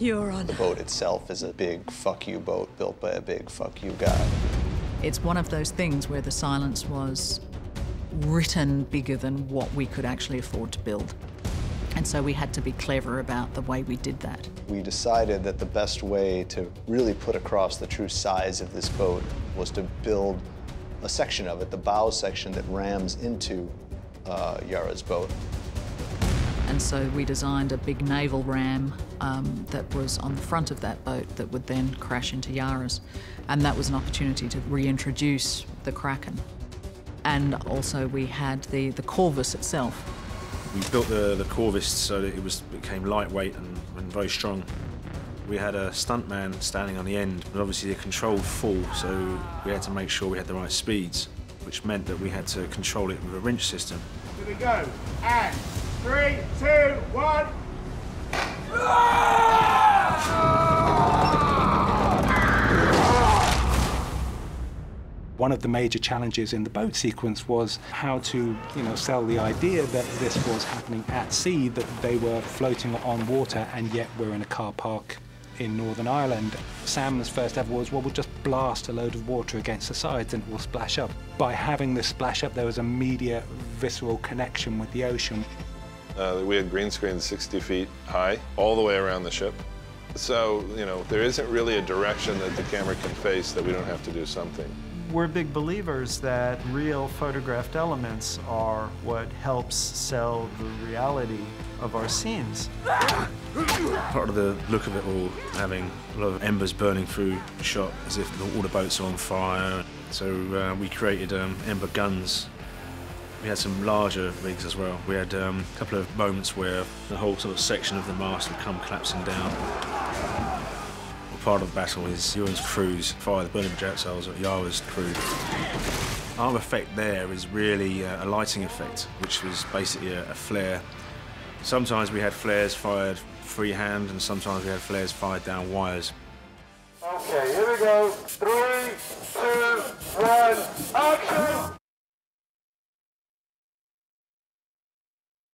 Euron. The boat itself is a big fuck you boat built by a big fuck you guy. It's one of those things where the silence was written bigger than what we could actually afford to build. And so we had to be clever about the way we did that. We decided that the best way to really put across the true size of this boat was to build a section of it, the bow section that rams into uh, Yara's boat. And so we designed a big naval ram um, that was on the front of that boat that would then crash into Yara's. And that was an opportunity to reintroduce the Kraken. And also we had the, the Corvus itself. We built the, the Corvus so that it was became lightweight and, and very strong. We had a stuntman standing on the end, but obviously a controlled fall, so we had to make sure we had the right speeds, which meant that we had to control it with a wrench system. Here we go. And three, two, one. One of the major challenges in the boat sequence was how to, you know, sell the idea that this was happening at sea, that they were floating on water, and yet we're in a car park in Northern Ireland. Sam's first ever was, well, we'll just blast a load of water against the sides and it will splash up. By having this splash up, there was an immediate visceral connection with the ocean. Uh, we had green screens 60 feet high, all the way around the ship. So, you know, there isn't really a direction that the camera can face that we don't have to do something. We're big believers that real photographed elements are what helps sell the reality of our scenes. Part of the look of it all, having a lot of embers burning through the shot as if all the boats are on fire. So uh, we created um, ember guns. We had some larger rigs as well. We had um, a couple of moments where the whole sort of section of the mast would come collapsing down. Part of the battle is Euron's crews fire the burning projectiles at Yara's crew. Our effect there is really uh, a lighting effect, which was basically a, a flare Sometimes we had flares fired freehand, and sometimes we had flares fired down wires. Okay, here we go. Three, two, one,